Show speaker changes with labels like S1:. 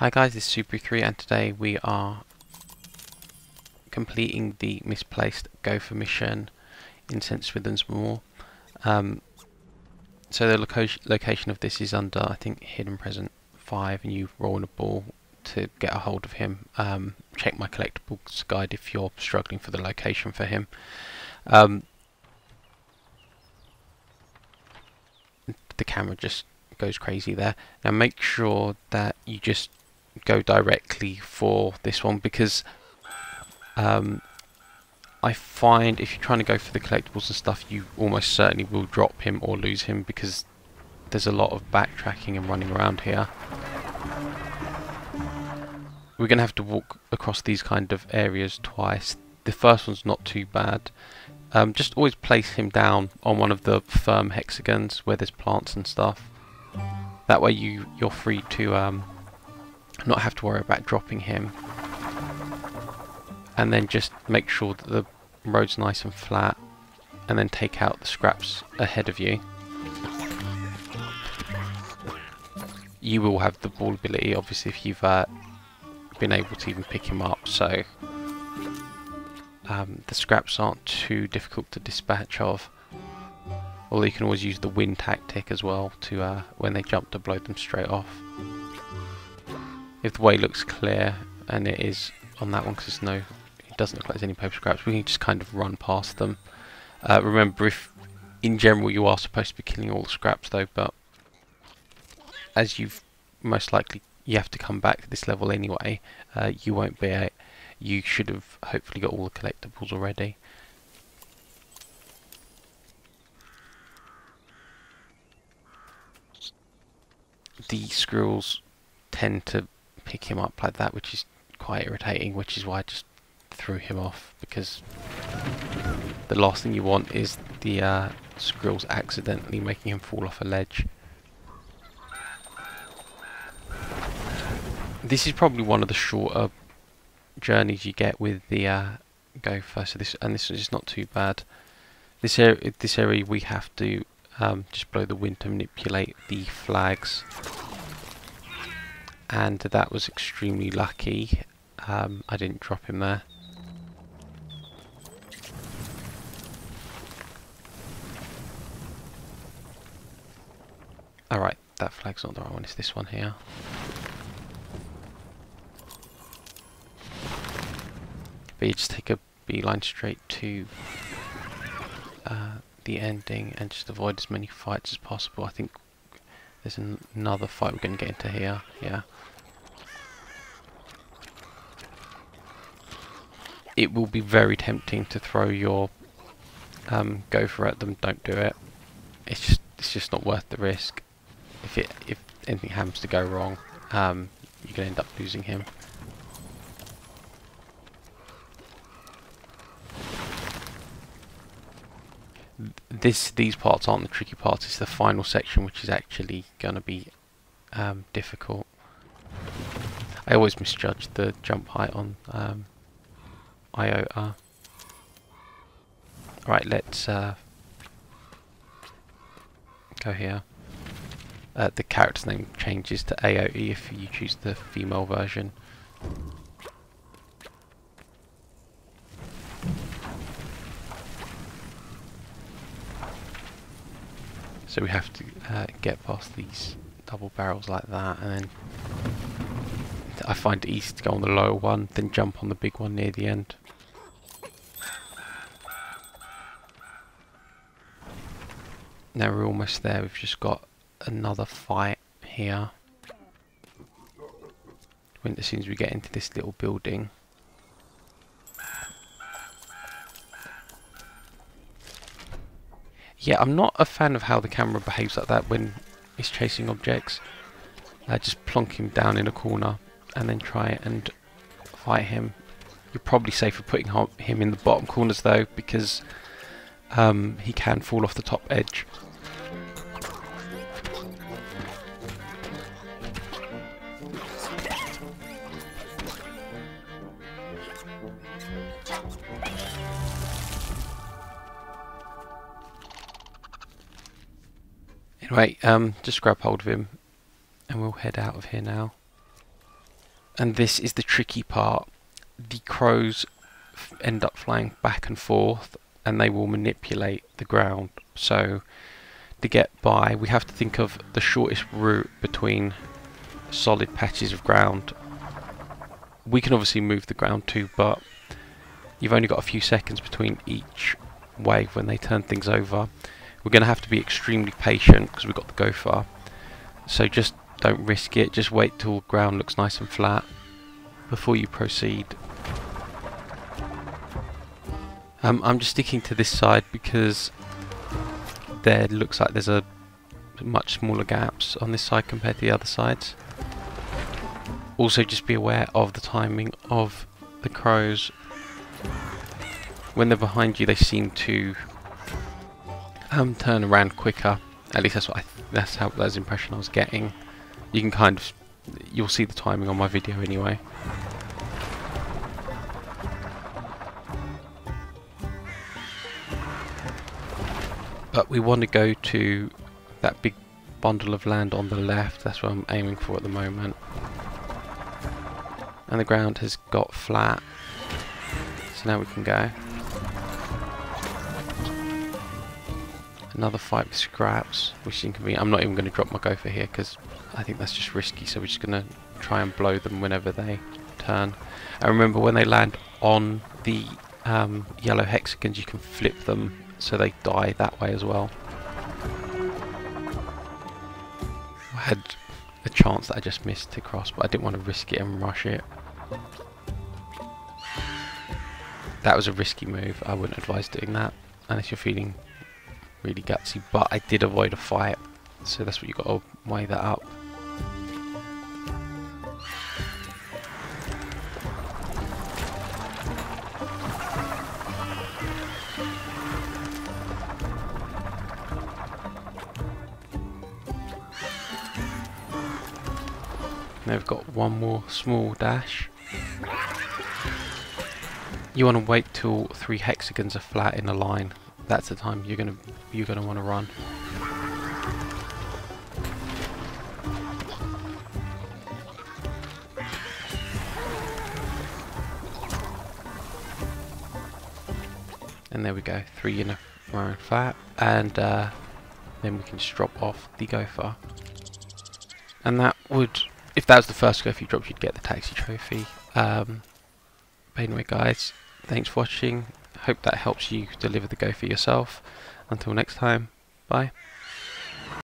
S1: Hi guys, this is Super3 and today we are completing the misplaced Gopher mission in St. Swithin's Moor. Um, so the loca location of this is under, I think, Hidden Present 5 and you roll a ball to get a hold of him. Um, check my collectibles guide if you're struggling for the location for him. Um, the camera just goes crazy there. Now make sure that you just go directly for this one because um, I find if you're trying to go for the collectibles and stuff you almost certainly will drop him or lose him because there's a lot of backtracking and running around here. We're going to have to walk across these kind of areas twice. The first one's not too bad. Um, just always place him down on one of the firm hexagons where there's plants and stuff. That way you, you're free to um, not have to worry about dropping him. And then just make sure that the road's nice and flat and then take out the scraps ahead of you. You will have the ball ability obviously if you've uh, been able to even pick him up so um, the scraps aren't too difficult to dispatch of. Although you can always use the wind tactic as well to uh, when they jump to blow them straight off if the way looks clear and it is on that one because there's no it doesn't look like there's any paper scraps we can just kind of run past them. Uh, remember if in general you are supposed to be killing all the scraps though but as you've most likely you have to come back to this level anyway uh, you won't be a, you should have hopefully got all the collectibles already. The squirrels tend to pick him up like that, which is quite irritating, which is why I just threw him off, because the last thing you want is the uh, squirrels accidentally making him fall off a ledge. This is probably one of the shorter journeys you get with the uh, gopher, so this and this is not too bad. This area, this area we have to um, just blow the wind to manipulate the flags and that was extremely lucky. Um, I didn't drop him there. Alright, that flag's not the right one, it's this one here. But you just take a beeline straight to uh, the ending and just avoid as many fights as possible. I think there's an another fight we're going to get into here. Yeah. It will be very tempting to throw your um, gopher at them. Don't do it. It's just it's just not worth the risk. If it if anything happens to go wrong, um, you can end up losing him. This these parts aren't the tricky parts, it's the final section which is actually going to be um, difficult. I always misjudge the jump height on um, IOTA. Right, let's uh, go here. Uh, the character's name changes to Atoi if you choose the female version. So we have to uh, get past these double barrels like that and then I find it easy to go on the lower one then jump on the big one near the end. Now we're almost there, we've just got another fight here. When as soon as we get into this little building Yeah, I'm not a fan of how the camera behaves like that when it's chasing objects. Uh, just plonk him down in a corner and then try and fight him. You're probably safer putting him in the bottom corners though because um, he can fall off the top edge. Anyway, um, just grab hold of him and we'll head out of here now. and this is the tricky part. The crows end up flying back and forth and they will manipulate the ground. So to get by, we have to think of the shortest route between solid patches of ground. We can obviously move the ground too, but you've only got a few seconds between each wave when they turn things over. We're going to have to be extremely patient because we've got the gopher. So just don't risk it, just wait till ground looks nice and flat before you proceed. Um, I'm just sticking to this side because there looks like there's a much smaller gaps on this side compared to the other sides. Also just be aware of the timing of the crows. When they're behind you they seem to um, turn around quicker. At least that's what I that's how that's the impression I was getting. You can kind of you'll see the timing on my video anyway. but we want to go to that big bundle of land on the left that's what I'm aiming for at the moment and the ground has got flat so now we can go another fight with scraps which is inconvenient I'm not even going to drop my gopher here because I think that's just risky so we're just going to try and blow them whenever they turn and remember when they land on the um, yellow hexagons you can flip them so they die that way as well. I had a chance that I just missed to cross, but I didn't want to risk it and rush it. That was a risky move. I wouldn't advise doing that unless you're feeling really gutsy, but I did avoid a fight, so that's what you got to weigh that up. Now we've got one more small dash. You want to wait till three hexagons are flat in a line. That's the time you're gonna you're gonna want to run. And there we go, three in a row flat, and uh, then we can just drop off the gopher. And that would if that was the first gopher you dropped, you'd get the taxi trophy. Um, but anyway, guys, thanks for watching. Hope that helps you deliver the gopher yourself. Until next time, bye.